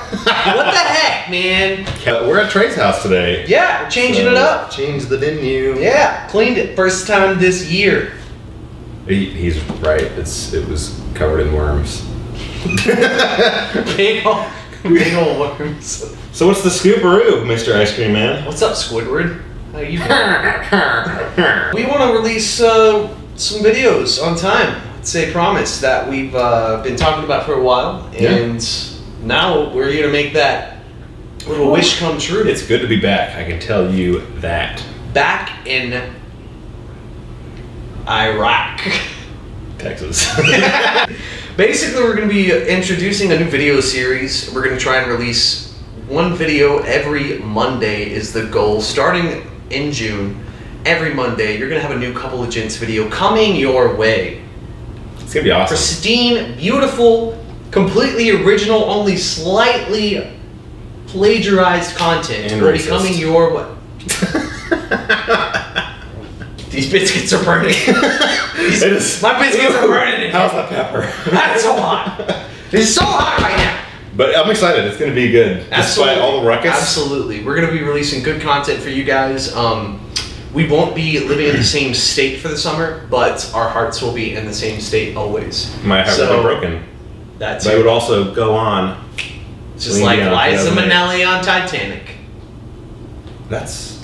man. Uh, We're at Trey's house today. Yeah, we're changing So, it up. Changed the venue. Yeah, cleaned it first time this year. He, he's right. It's it was covered in worms. Big ol' big ol' worms. So what's the scooperoo, Mr. Ice Cream Man? What's up, Squidward? How you doing? we want to release uh, some videos on time. Say promise that we've uh, been talking about for a while, Yeah. Now we're here to make that little wish come true. It's good to be back. I can tell you that. back in Iraq. Texas. Basically, we're going to be introducing a new video series. We're going to try and release one video every Monday is the goal. Starting in June, every Monday, you're going to have a new couple of gents video coming your way. it's gonna be awesome. Pristine, beautiful, completely original, only slightly plagiarized content And will be coming your way. These biscuits are burning. These- is- my biscuits are burning. How's that pepper? That's so hot. It's so hot right now. But I'm excited. It's gonna be good. Despite all the ruckus. Absolutely. We're going to be releasing good content for you guys. Um, we won't be living in the same state for the summer, but our hearts will be in the same state always. My heart So- would be broken. That's But it would also go on. just like Dion, Liza 2008. Minnelli on Titanic. That's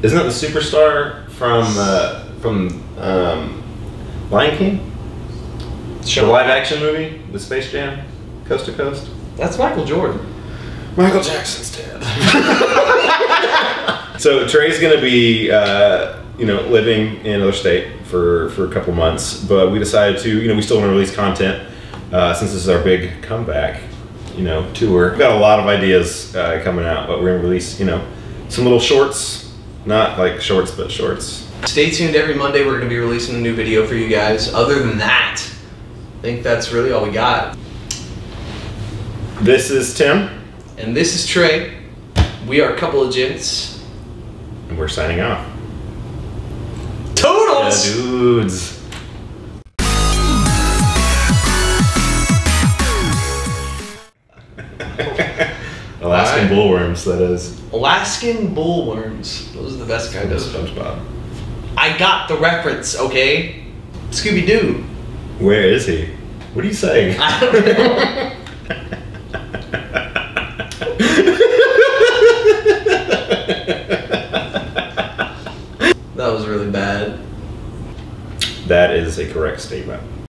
isn't that the superstar from uh, from um, Lion King? The live action movie The Space Jam, Coast to Coast. That's Michael Jordan. Michael Jackson's dead. so Trey's gonna be, uh, you know, living in another state for for a couple months, but we decided to, you know, we still want to release content uh, since this is our big comeback, you know, tour. We've got a lot of ideas uh, coming out, but we're gonna release, you know, some little shorts, not like shorts, but shorts. Stay tuned every Monday. We're going to be releasing a new video for you guys. Other than that, I think that's really all we got. This is Tim, And this is Trey. We are a couple of gents. and we're signing off. Yeah, dudes. Alaskan bullworms, that is. Alaskan bullworms. Those are the best kind of. SpongeBob. I got the reference, okay? Scooby Doo. Where is he? What are you saying? I don't know. that was really bad. that is a correct statement.